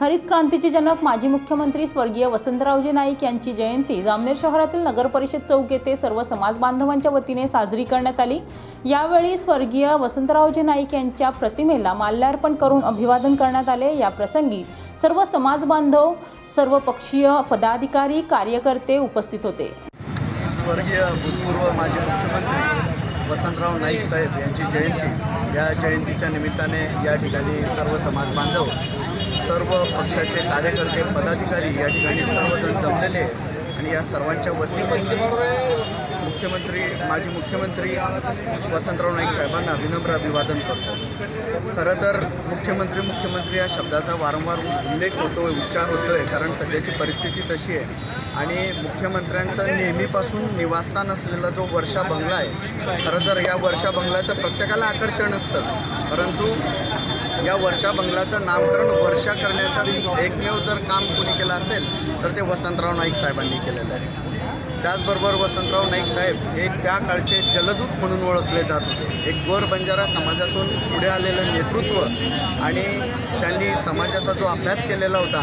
हरित क्रांतीचे जनक माजी मुख्यमंत्री स्वर्गीय वसंतरावजी नाईक यांची जयंती जामनेर शहरातील नगरपरिषद चौक येथे सर्व समाज बांधवांच्या वतीने साजरी करण्यात आली. यावेळी स्वर्गीय वसंतरावजी नाईक यांच्या प्रतिमेला माल्यार्पण करून अभिवादन करण्यात आले. या प्रसंगी सर्व समाज बांधव सर्व पक्षीय पदाधिकारी कार्यकर्ते उपस्थित होते. स्वर्गीय भूतपूर्व माजी मुख्यमंत्री वसंतराव नाईक साहेब यांची जयंती. या जयंतीच्या निमित्ताने या ठिकाणी सर्व समाज बांधव सर्व पक्षाचे कार्यकर्ते पदाधिकारी या ठिकाणी सर्वजण जमलेले आणि या सर्वांच्या वतीने मुख्यमंत्री माजी मुख्यमंत्री वसंतराव नाईक साहेबांना विनम्र अभिवादन करतो. खरं तर मुख्यमंत्री मुख्यमंत्री या शब्दाचा वारंवार उल्लेख होतो आहे उच्चार होतो आहे कारण सध्याची परिस्थिती तशी आहे. आणि मुख्यमंत्र्यांचं नेहमीपासून निवासस्थान असलेला जो वर्षा बंगला आहे खरं तर या वर्षा बंगल्याचं प्रत्येकाला आकर्षण असतं. परंतु या वर्षा बंगल्याचं नामकरण वर्षा करण्याचं एकमेव जर काम कोणी केलं असेल तर ते वसंतराव नाईक साहेबांनी केलेलं आहे. त्याचबरोबर वसंतराव नाईक साहेब हे त्या काळचे जलदूत म्हणून ओळखले जात होते. एक गोर बंजारा समाजातून पुढे आलेलं नेतृत्व आणि त्यांनी समाजाचा जो अभ्यास केलेला होता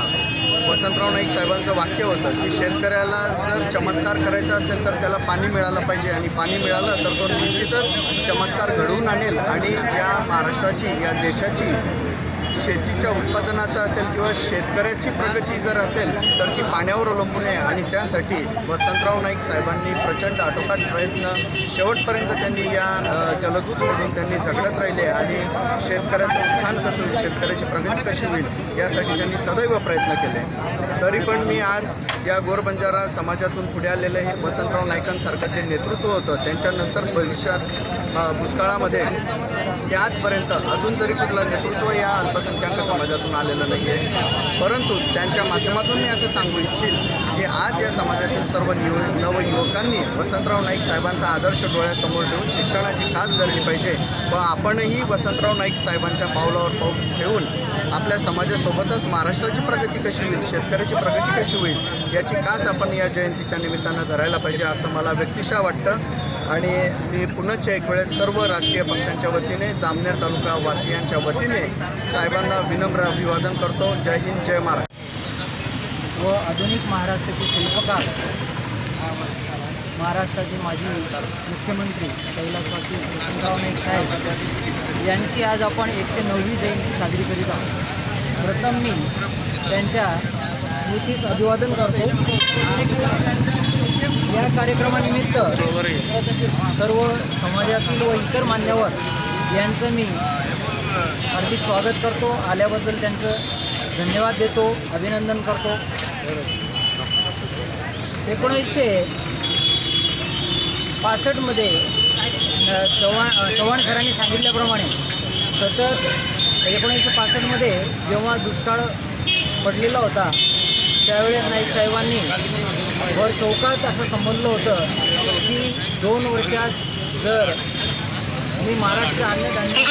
वसंतराव नाईक साहेबांचं वाक्य होतं की शेतकऱ्याला जर चमत्कार करायचा असेल तर त्याला पाणी मिळालं पाहिजे आणि पाणी मिळालं तर तो निश्चितच चमत्कार घडवून आणेल. आणि या महाराष्ट्राची या देशाची शेतीच्या उत्पादनाचं असेल किंवा शेतकऱ्याची प्रगती जर असेल तर ती पाण्यावर अवलंबून आहे आणि त्यासाठी वसंतराव नाईक साहेबांनी प्रचंड आटोकाट प्रयत्न शेवटपर्यंत त्यांनी या जलदूत म्हणून त्यांनी झगडत राहिले आणि शेतकऱ्याचं उत्थान कसं होईल शेतकऱ्याची प्रगती कशी होईल यासाठी त्यांनी सदैव प्रयत्न केले. तरी पण मी आज या गोरबंजारा समाजातून पुढे आलेलं हे वसंतराव नाईकांसारखं जे नेतृत्व होतं त्यांच्यानंतर भविष्यात भूतकाळामध्ये की आजपर्यंत अजून तरी कुठलं नेतृत्व या अल्पसंख्याक समाजातून आलेलं नाही आहे परंतु त्यांच्या माध्यमातून मी असं सांगू इच्छिल की आज या समाजातील सर्व निव नवयुवकांनी वसंतराव नाईक साहेबांचा आदर्श डोळ्यासमोर ठेवून शिक्षणाची खास धरली पाहिजे व आपणही वसंतराव नाईक साहेबांच्या पावलावर पाऊल ठेवून आपल्या समाजासोबतच महाराष्ट्राची प्रगती कशी होईल शेतकऱ्याची प्रगती कशी होईल याची खास आपण या जयंतीच्या निमित्तानं धरायला पाहिजे असं मला व्यक्तिशः वाटतं. आणि मी पुनश्च एक वेळेस सर्व राजकीय पक्षांच्या वतीने जामनेर तालुका वासियांच्या वतीने साहेबांना विनम्र अभिवादन करतो. जय हिंद जय महाराष्ट्र. व आधुनिक महाराष्ट्राचे शिल्पकार महाराष्ट्राचे माजी मुख्यमंत्री कैलासवासी वसंतराव नाईक साहेब यांची आज आपण एकशे नववी जयंती साजरी करीत आहोत. प्रथम मी त्यांच्या स्मृतीस अभिवादन करतो. या कार्यक्रमानिमित्त सर्व समाजातील व इतर मान्यवर यांचं मी हार्दिक स्वागत करतो. आल्याबद्दल त्यांचं धन्यवाद देतो अभिनंदन करतो. एकोणीसशे पासष्टमध्ये चव्हाण चव्हाण सरांनी सांगितल्याप्रमाणे सतत एकोणीसशे पासष्टमध्ये जेव्हा दुष्काळ पडलेला होता त्यावेळेस नाईक साहेबांनी वर चौकात असं संबोधलं होतं की दोन वर्षात जर मी महाराष्ट्र अन्नधान्य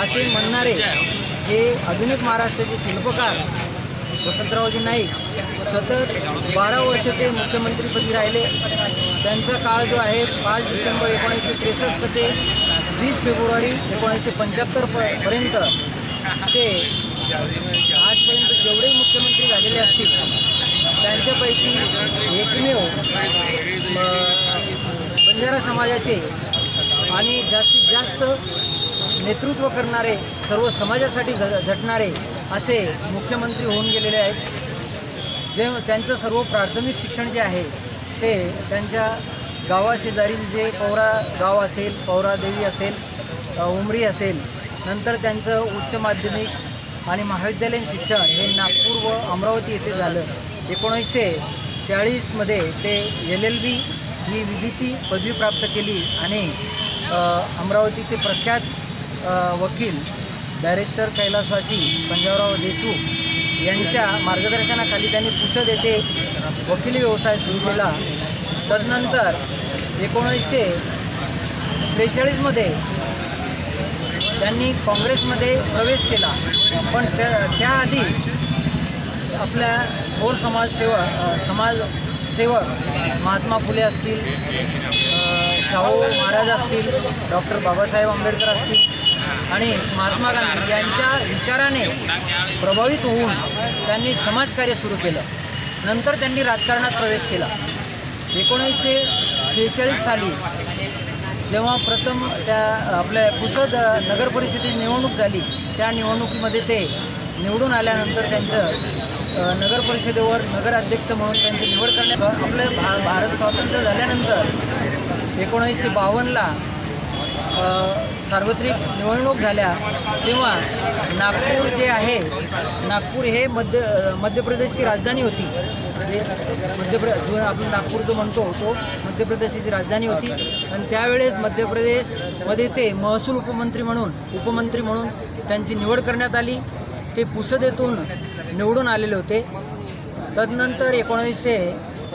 असे म्हणणारे हे आधुनिक महाराष्ट्राचे शिल्पकार वसंतरावजी नाईक सतत बारा वर्ष ते मुख्यमंत्रीपदी राहिले. त्यांचा काळ जो आहे पाच डिसेंबर एकोणीसशे त्रेसष्ट ते वीस फेब्रुवारी एकोणीसशे पंच्याहत्तर पर्यंत ते आजपर्यंत जेवढे मुख्यमंत्री झालेले असतील त्यांच्यापैकी एकमेव बंजारा समाजाचे आणि जास्तीत जास्त नेतृत्व करणारे सर्व समाजासाठी झटणारे असे मुख्यमंत्री होऊन गेलेले आहेत. जे त्यांचं सर्व प्राथमिक शिक्षण जे आहे ते त्यांच्या गावाशेजारील जे पौरा गाव असेल पौरादेवी असेल उमरी असेल नंतर त्यांचं उच्च माध्यमिक आणि महाविद्यालयीन शिक्षण हे नागपूर व अमरावती येथे झालं. एकोणीसशे चाळीसमध्ये ते एल एल बी ही विधीची पदवी प्राप्त केली आणि अमरावतीचे प्रख्यात वकील बॅरिस्टर कैलासवासी पंजाबराव देशमुख यांच्या मार्गदर्शनाखाली त्यांनी पुसद येथे वकिली व्यवसाय सुरू केला. तदनंतर एकोणीसशे त्रेचाळीसमध्ये त्यांनी काँग्रेसमध्ये प्रवेश केला. पण त्या त्याआधी आपल्या थोर समाजसेवक समाजसेवक महात्मा फुले असतील शाहू महाराज असतील डॉक्टर बाबासाहेब आंबेडकर असतील आणि महात्मा गांधी यांच्या विचाराने प्रभावित होऊन त्यांनी समाजकार्य सुरू केलं. नंतर त्यांनी राजकारणात प्रवेश केला. एकोणीसशे शेहेचाळीस साली जेव्हा प्रथम त्या आपल्या पुसद नगर परिषदेची निवडणूक झाली त्या निवडणुकीमध्ये ते निवडून आल्यानंतर त्यांचं नगर परिषदेवर नगराध्यक्ष म्हणून त्यांची निवड करण्यात आपलं भा भारत स्वातंत्र्य झाल्यानंतर एकोणीसशे बावन्नला सार्वत्रिक निवडणूक झाल्या तेव्हा नागपूर जे आहे नागपूर हे मध्य मध्य प्रदेशची राजधानी होती. म्हणजे मध्य प्र जो आपण नागपूर जो म्हणतो तो मध्य प्रदेशाची राजधानी होती. आणि त्यावेळेस मध्य प्रदेशमध्ये ते महसूल उपमंत्री म्हणून उपमंत्री म्हणून त्यांची निवड करण्यात आली. ते पुसदेतून निवडून आलेले होते. तदनंतर एकोणीसशे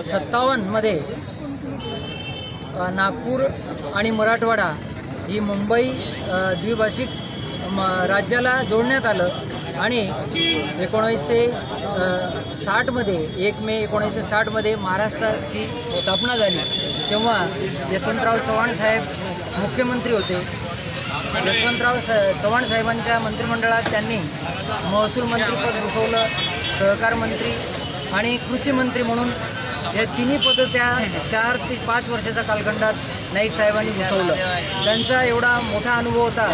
सत्तावन्नमध्ये नागपूर आणि मराठवाडा ही मुंबई द्विभाषिक म राज्याला जोडण्यात आलं. आणि एकोणीसशे साठमध्ये एक मे एकोणीसशे साठमध्ये महाराष्ट्राची स्थापना झाली. तेव्हा यशवंतराव चव्हाण साहेब मुख्यमंत्री होते. यशवंतराव स चव्हाण साहेबांच्या मंत्रिमंडळात त्यांनी महसूल मंत्रीपद भूषवलं सहकार मंत्री आणि कृषी मंत्री म्हणून या तिन्ही पदं त्या चार ते पाच वर्षाच्या कालखंडात नाईक साहेबांनी भूषवलं. त्यांचा एवढा मोठा अनुभव होता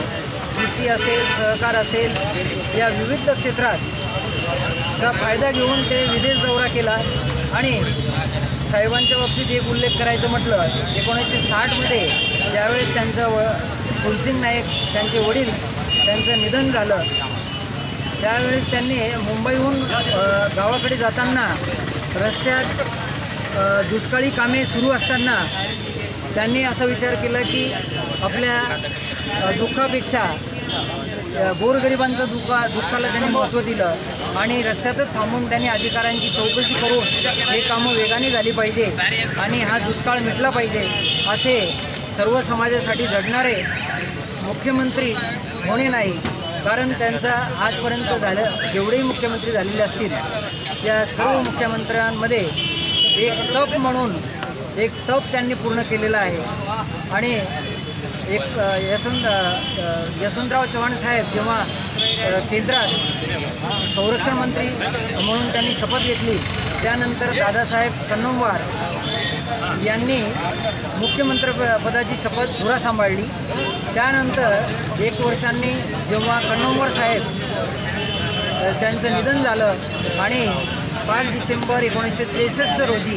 कृषी असेल सहकार असेल या विविध क्षेत्रात चा फायदा घेऊन ते विदेश दौरा केला. आणि साहेबांच्या बाबतीत एक उल्लेख करायचं म्हटलं एकोणीसशे साठमध्ये ज्यावेळेस त्यांचं व फुलसिंग नाईक त्यांचे वडील त्यांचं निधन झालं त्यावेळेस त्यांनी मुंबईहून गावाकडे जाताना रस्त्यात दुष्काळी कामे सुरू असताना त्यांनी असा विचार केला की आपल्या दुःखापेक्षा गोरगरिबांचं दुःखा दुःखाला त्यांनी महत्त्व दिलं आणि रस्त्यातच थांबून त्यांनी अधिकाऱ्यांची चौकशी करून हे कामं वेगाने झाली पाहिजे आणि हा दुष्काळ मिटला पाहिजे असे सर्व समाजासाठी झडणारे मुख्यमंत्री होणे नाही कारण त्यांचा आजपर्यंत झालं जेवढेही मुख्यमंत्री झालेले असतील या सर्व मुख्यमंत्र्यांमध्ये एक तप म्हणून एक तप त्यांनी पूर्ण केलेला आहे. आणि एक यशवंत यशवंतराव चव्हाण साहेब जेव्हा केंद्रात संरक्षण मंत्री म्हणून त्यांनी शपथ घेतली त्यानंतर दादासाहेब कन्नमवार यांनी मुख्यमंत्री प- पदाची शपथ धुरा सांभाळली. त्यानंतर एक वर्षांनी जेव्हा कन्नमवार साहेब त्यांचं निधन झालं आणि पाच डिसेंबर एकोणीसशे त्रेसष्ट रोजी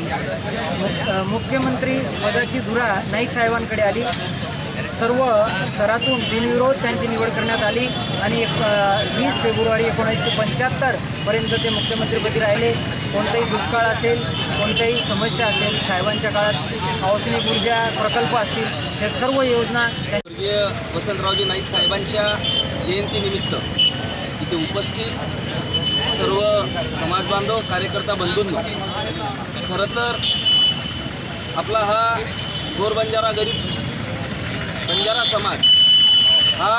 मुख्यमंत्री पदाची धुरा नाईक साहेबांकडे आली. सर्व स्तरातून बिनविरोध त्यांची निवड करण्यात आली आणि एक वीस फेब्रुवारी एकोणीसशे पंच्याहत्तरपर्यंत ते मुख्यमंत्रीपदी राहिले. कोणताही दुष्काळ असेल कोणत्याही समस्या असेल साहेबांच्या काळात औष्णिक ऊर्जा प्रकल्प असतील या सर्व योजना वसंतरावजी नाईक साहेबांच्या जयंतीनिमित्त इथे उपस्थित सर्व समाजबांधव कार्यकर्ता बंधूंनो खरं तर आपला हा गोर बंजारा गरीब बंजारा समाज हा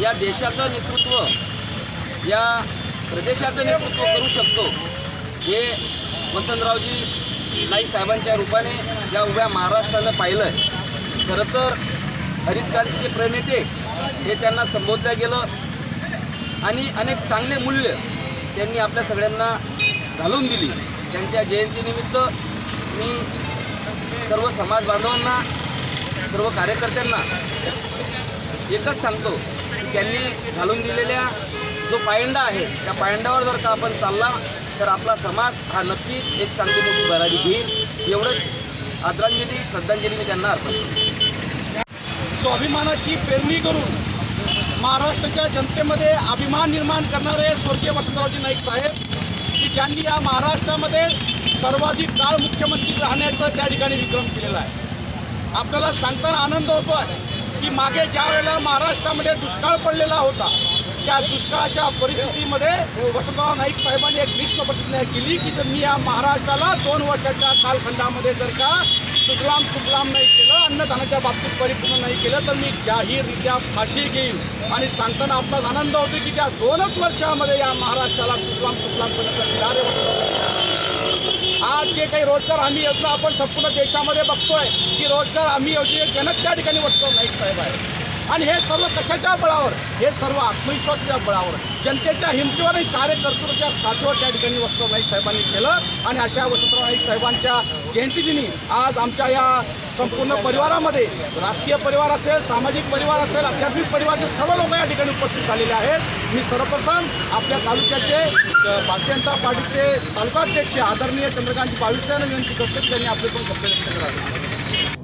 या देशाचं नेतृत्व या प्रदेशाचं नेतृत्व करू शकतो हे वसंतरावजी नाईक साहेबांच्या रूपाने या उभ्या महाराष्ट्रानं पाहिलं आहे खरं तर हरित क्रांतीचे प्रणेते हे त्यांना संबोधलं गेलं. आणि अनेक चांगले मूल्य त्यांनी आपल्या सगळ्यांना घालून दिली. त्यांच्या जयंतीनिमित्त मी सर्व समाज बांधवांना सर्व कार्यकर्त्यांना एकच सांगतो की त्यांनी घालून दिलेल्या जो पायंडा आहे त्या पायंडावर जर का आपण चालला तर आपला समाज हा नक्कीच एक चांगली मोठी भरारी घेईल. एवढंच आदरांजली श्रद्धांजली मी त्यांना अर्पण स्वाभिमानाची पेरणी करून महाराष्ट्राच्या जनतेमध्ये अभिमान निर्माण करणारे स्वर्गीय वसंतरावजी नाईक साहेब की ज्यांनी या महाराष्ट्रामध्ये सर्वाधिक काळ मुख्यमंत्री राहण्याचं त्या ठिकाणी विक्रम केलेला आहे. आपल्याला सांगताना आनंद होतो आहे की मागे ज्या वेळेला महाराष्ट्रामध्ये दुष्काळ पडलेला होता त्या दुष्काळाच्या परिस्थितीमध्ये वसंतराव नाईक साहेबांनी एक भीष्म प्रतिज्ञा केली की जर मी या महाराष्ट्राला दोन वर्षाच्या कालखंडामध्ये जर का सुजलाम सुफलाम नाही केलं अन्नदानाच्या बाबतीत परिपूर्ण नाही केलं तर मी जाहीररित्या फाशी घेईन. आणि सांगताना आपलाच आनंद होतो की त्या दोनच वर्षामध्ये या महाराष्ट्राला सुफलाम सुफलामपर्यंत आज जे काही रोजगार हमी योजना आपण संपूर्ण देशामध्ये बघतोय की रोजगार हमी योजने जनक त्या ठिकाणी बसतो नाईक साहेब आहे आणि हे सर्व कशाच्या बळावर? हे सर्व आत्मविश्वासाच्या बळावर. जनतेच्या हिमतीवर आणि कार्यकर्तृत्वाच्या साथीवर त्या ठिकाणी वसंतराव नाईक साहेबांनी केलं. आणि अशा वसंतराव नाईक साहेबांच्या जयंतीदिनी आज आमच्या या संपूर्ण परिवारामध्ये राजकीय परिवार असेल सामाजिक परिवार असेल आध्यात्मिक परिवारचे सर्व लोक या ठिकाणी उपस्थित झालेले आहेत. मी सर्वप्रथम आपल्या तालुक्याचे भारतीय जनता पार्टीचे तालुकाध्यक्ष आदरणीय चंद्रकांत बावीस यांना विनंती करतो त्यांनी आपले पण शब्द व्यक्त करावे.